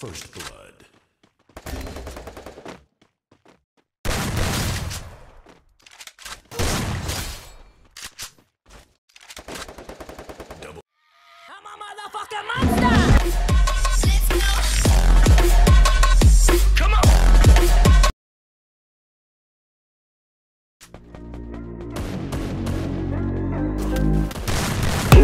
First blood.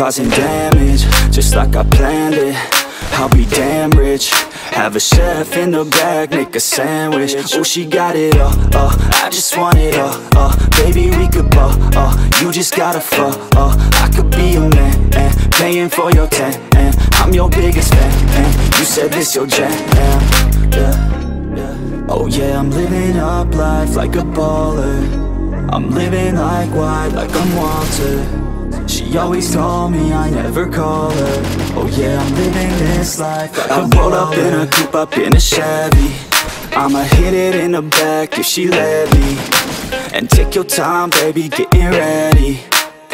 causing damage Just like I planned it. I'll be damn rich. Have a chef in the back, make a sandwich. Oh, she got it all, uh, I just want it all, uh. Baby, we could ball, uh, you just gotta fall, uh. I could be your man, and paying for your tan And I'm your biggest fan, and you said this your jam, yeah, yeah. Oh yeah, I'm living up life like a baller. I'm living like white, like I'm Walter She always told me I never call her. Oh yeah, I'm living this life. I roll up in a coupe, up in a Chevy. I'ma hit it in the back if she let me. And take your time, baby, getting ready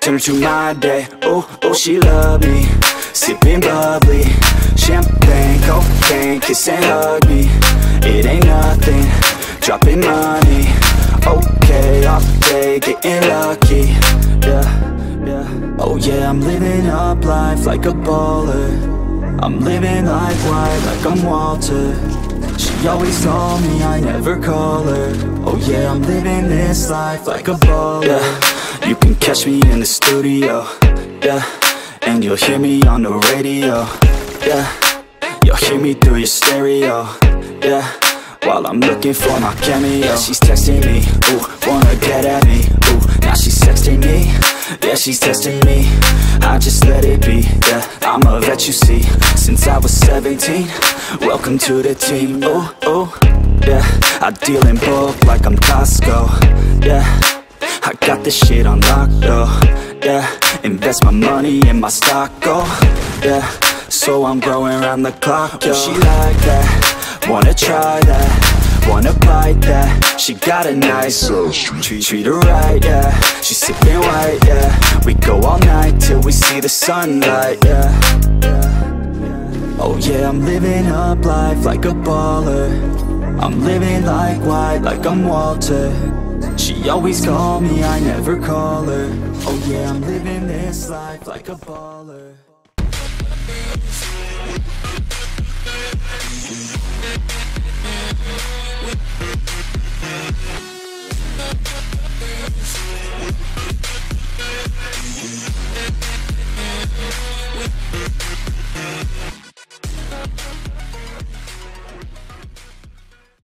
Turn to my day. Oh, oh, she love me. Sipping bubbly. Champagne, cocaine Kiss and hug me. It ain't nothing. Dropping money. Okay, off day Getting lucky. Yeah, yeah. Oh yeah, I'm living up life like a baller. I'm living like white Like I'm Walter. She always told me I never call her. Oh yeah, I'm living this life like a baller. Yeah, you can catch me in the studio Yeah, and you'll hear me on the radio Yeah, you'll hear me through your stereo Yeah, while I'm looking for my cameo. Yeah, she's texting me, ooh, wanna get at me Ooh, now she's texting me yeah, she's testing me. I just let it be, yeah. I'm a vet, you see. Since I was 17 Welcome to the team, oh, oh Yeah, I deal in bulk like I'm Costco Yeah, I got this shit on lock, though. Yeah, invest my money in my stock, oh. Yeah, so I'm growing around the clock, yo. She like that, wanna try that Wanna bite that. She got a nice treat, treat her right, yeah. She's sipping white, yeah. We go all night till we see the sunlight, yeah. Oh yeah, I'm living up life like a baller. I'm living like white, like I'm Walter she always called me, I never call her. Oh yeah, I'm living this life like a baller.